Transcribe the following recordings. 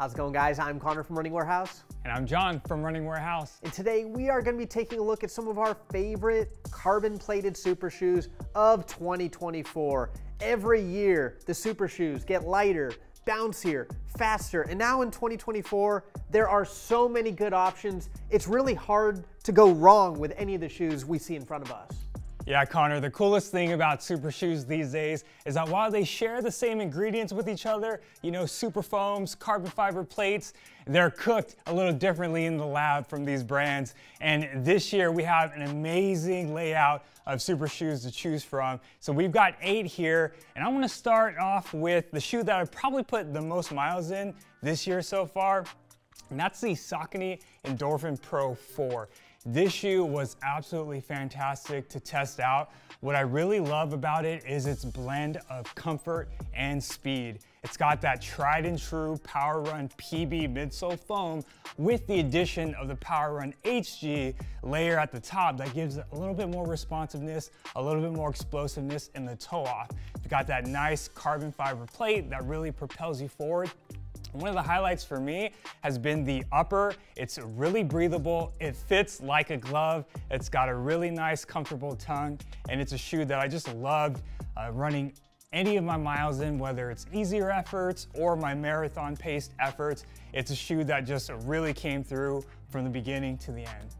How's it going, guys? I'm Connor from Running Warehouse. And I'm Jon from Running Warehouse. And today we are going to be taking a look at some of our favorite carbon plated super shoes of 2024. Every year, the super shoes get lighter, bouncier, faster, and now in 2024, there are so many good options. It's really hard to go wrong with any of the shoes we see in front of us. Yeah, Connor, the coolest thing about super shoes these days is that while they share the same ingredients with each other, you know, super foams, carbon fiber plates, they're cooked a little differently in the lab from these brands. And this year we have an amazing layout of super shoes to choose from. So we've got eight here, and I wanna start off with the shoe that I've probably put the most miles in this year so far, and that's the Saucony Endorphin Pro 4. This shoe was absolutely fantastic to test out. What I really love about it is its blend of comfort and speed. It's got that tried and true Power Run PB midsole foam with the addition of the Power Run HG layer at the top that gives it a little bit more responsiveness, a little bit more explosiveness in the toe off. You've got that nice carbon fiber plate that really propels you forward one of the highlights for me has been the upper. It's really breathable. It fits like a glove. It's got a really nice, comfortable tongue, and it's a shoe that I just loved uh, running any of my miles in, whether it's easier efforts or my marathon paced efforts. It's a shoe that just really came through from the beginning to the end.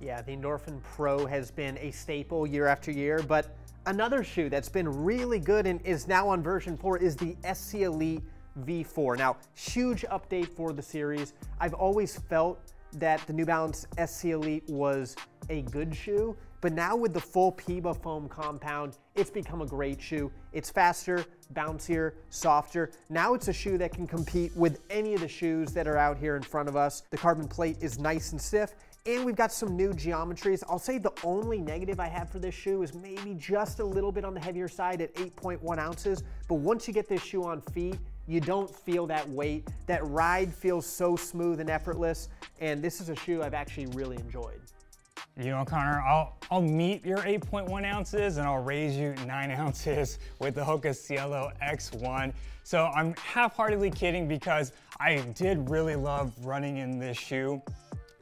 Yeah, the Endorphin Pro has been a staple year after year, but another shoe that's been really good and is now on version 4 is the SC Elite V4. Now, huge update for the series. I've always felt that the New Balance SC Elite was a good shoe, but now with the full PEBA foam compound, it's become a great shoe. It's faster, bouncier, softer. Now it's a shoe that can compete with any of the shoes that are out here in front of us. The carbon plate is nice and stiff, and we've got some new geometries. I'll say the only negative I have for this shoe is maybe just a little bit on the heavier side at 8.1 ounces, but once you get this shoe on feet, you don't feel that weight. That ride feels so smooth and effortless, and this is a shoe I've actually really enjoyed. You know, Connor, I'll, I'll meet your 8.1 ounces and I'll raise you nine ounces with the Hoka Cielo X1. So I'm half-heartedly kidding because I did really love running in this shoe.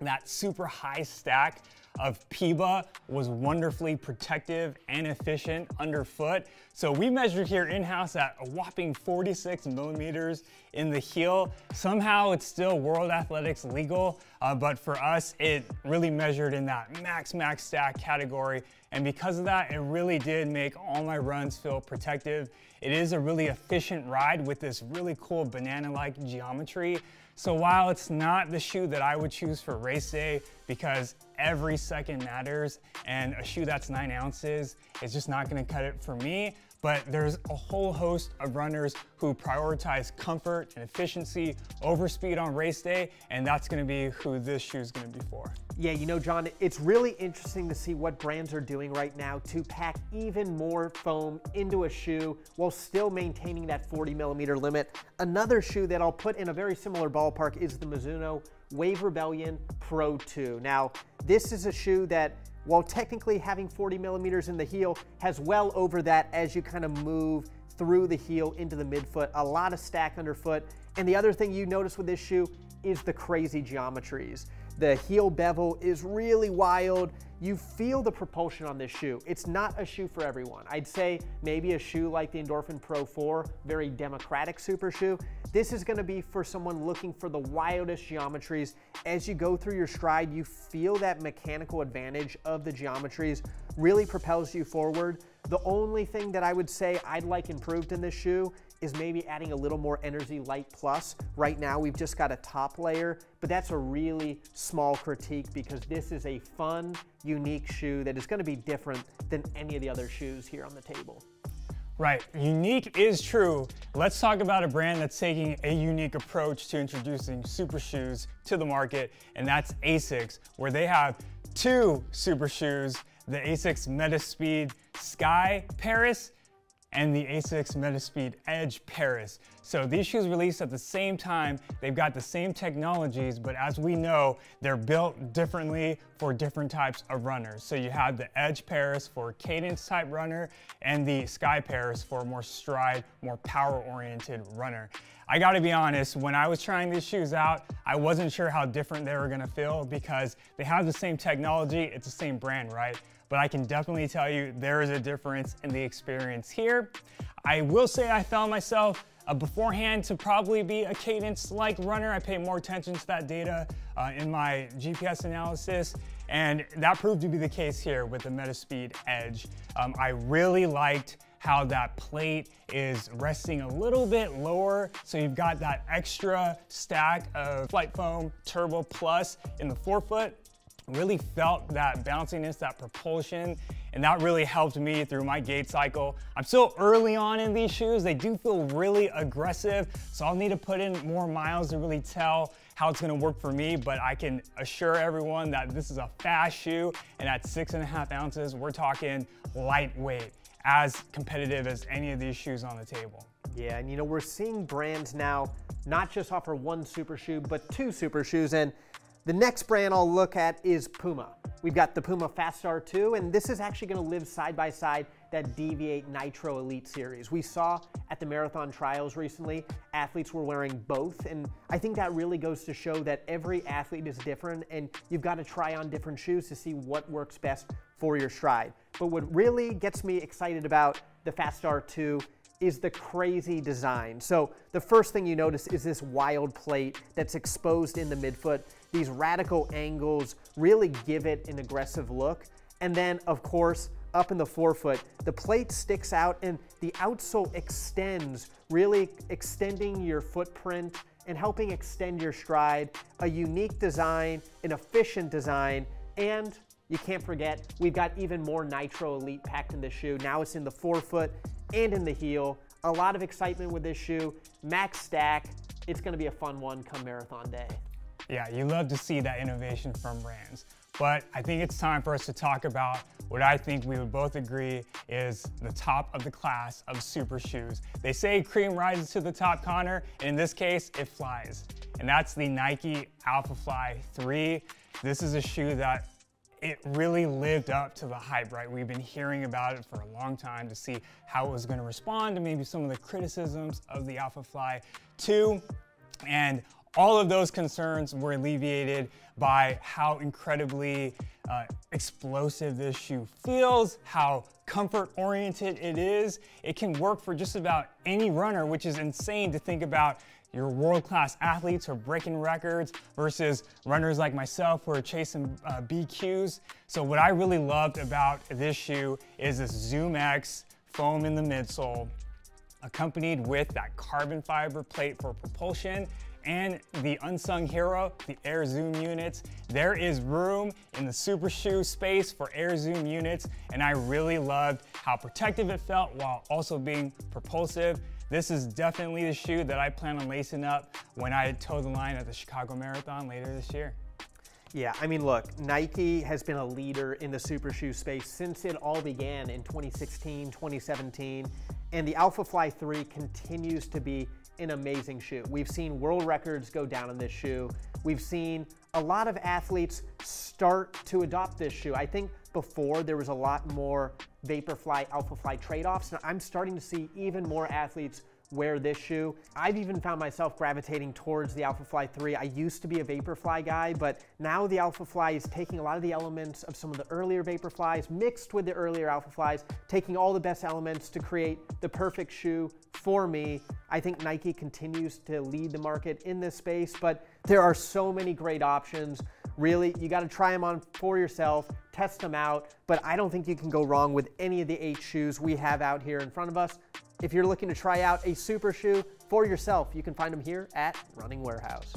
That super high stack of PEBA was wonderfully protective and efficient underfoot. So we measured here in-house at a whopping 46 millimeters in the heel. Somehow it's still World Athletics legal, uh, but for us, it really measured in that max max stack category. And because of that, it really did make all my runs feel protective. It is a really efficient ride with this really cool banana-like geometry. So while it's not the shoe that I would choose for race day because every second matters and a shoe that's nine ounces is just not gonna cut it for me, but there's a whole host of runners who prioritize comfort and efficiency over speed on race day, and that's gonna be who this shoe is gonna be for. Yeah, you know, Jon, it's really interesting to see what brands are doing right now to pack even more foam into a shoe while still maintaining that 40 millimeter limit. Another shoe that I'll put in a very similar ballpark is the Mizuno Wave Rebellion Pro 2. Now, this is a shoe that while technically having 40 millimeters in the heel, has well over that as you kind of move through the heel into the midfoot, a lot of stack underfoot. And the other thing you notice with this shoe is the crazy geometries. The heel bevel is really wild. You feel the propulsion on this shoe. It's not a shoe for everyone. I'd say maybe a shoe like the Endorphin Pro 4, very democratic super shoe. This is gonna be for someone looking for the wildest geometries. As you go through your stride, you feel that mechanical advantage of the geometries really propels you forward. The only thing that I would say I'd like improved in this shoe is maybe adding a little more Energy Light Plus. Right now we've just got a top layer, but that's a really small critique because this is a fun, unique shoe that is gonna be different than any of the other shoes here on the table. Right, unique is true. Let's talk about a brand that's taking a unique approach to introducing super shoes to the market, and that's ASICS, where they have two super shoes, the ASICS Metaspeed Sky Paris and the Asics Metaspeed Edge Paris. So these shoes released at the same time, they've got the same technologies, but as we know, they're built differently for different types of runners. So you have the Edge Paris for cadence type runner and the Sky Paris for more stride, more power oriented runner. I gotta be honest, when I was trying these shoes out, I wasn't sure how different they were gonna feel because they have the same technology, it's the same brand, right? But I can definitely tell you there is a difference in the experience here. I will say I found myself uh, beforehand to probably be a cadence-like runner. I pay more attention to that data uh, in my GPS analysis, and that proved to be the case here with the Metaspeed Edge. Um, I really liked how that plate is resting a little bit lower. So you've got that extra stack of FlyteFoam Turbo Plus in the forefoot. Really felt that bounciness, that propulsion, and that really helped me through my gait cycle. I'm still early on in these shoes. They do feel really aggressive, so I'll need to put in more miles to really tell how it's gonna work for me, but I can assure everyone that this is a fast shoe, and at six and a half ounces, we're talking lightweight as competitive as any of these shoes on the table. Yeah, and you know, we're seeing brands now not just offer one super shoe, but two super shoes. And the next brand I'll look at is Puma. We've got the Puma Fast-R 2, and this is actually gonna live side by side that Deviate Nitro Elite series. We saw at the marathon trials recently, athletes were wearing both, and I think that really goes to show that every athlete is different, and you've got to try on different shoes to see what works best for your stride. But what really gets me excited about the Fast-R 2 is the crazy design. So the first thing you notice is this wild plate that's exposed in the midfoot. These radical angles really give it an aggressive look. And then of course, up in the forefoot, the plate sticks out and the outsole extends, really extending your footprint and helping extend your stride. A unique design, an efficient design, and you can't forget, we've got even more Nitro Elite packed in this shoe. Now it's in the forefoot and in the heel. A lot of excitement with this shoe. Max stack. It's gonna be a fun one come marathon day. Yeah, you love to see that innovation from brands. But I think it's time for us to talk about what I think we would both agree is the top of the class of super shoes. They say cream rises to the top, Connor. and In this case, it flies. And that's the Nike Alphafly 3. This is a shoe that it really lived up to the hype, right? We've been hearing about it for a long time to see how it was gonna respond to maybe some of the criticisms of the Alphafly 2. And all of those concerns were alleviated by how incredibly uh, explosive this shoe feels, how comfort oriented it is. It can work for just about any runner, which is insane to think about your world-class athletes who are breaking records versus runners like myself who are chasing uh, BQs. So what I really loved about this shoe is this ZoomX foam in the midsole, accompanied with that carbon fiber plate for propulsion and the unsung hero, the Air Zoom units. There is room in the Super Shoe space for Air Zoom units, and I really loved how protective it felt while also being propulsive. This is definitely the shoe that I plan on lacing up when I toe the line at the Chicago Marathon later this year. Yeah, I mean, look, Nike has been a leader in the super shoe space since it all began in 2016, 2017, and the Alphafly 3 continues to be an amazing shoe. We've seen world records go down in this shoe. We've seen a lot of athletes start to adopt this shoe. I think before there was a lot more Vaporfly, Alphafly trade-offs. Now I'm starting to see even more athletes wear this shoe. I've even found myself gravitating towards the Alphafly 3. I used to be a Vaporfly guy, but now the Alphafly is taking a lot of the elements of some of the earlier Vaporflies mixed with the earlier Alphaflies, taking all the best elements to create the perfect shoe for me. I think Nike continues to lead the market in this space, but there are so many great options. Really, you got to try them on for yourself, test them out, but I don't think you can go wrong with any of the eight shoes we have out here in front of us. If you're looking to try out a super shoe for yourself, you can find them here at Running Warehouse.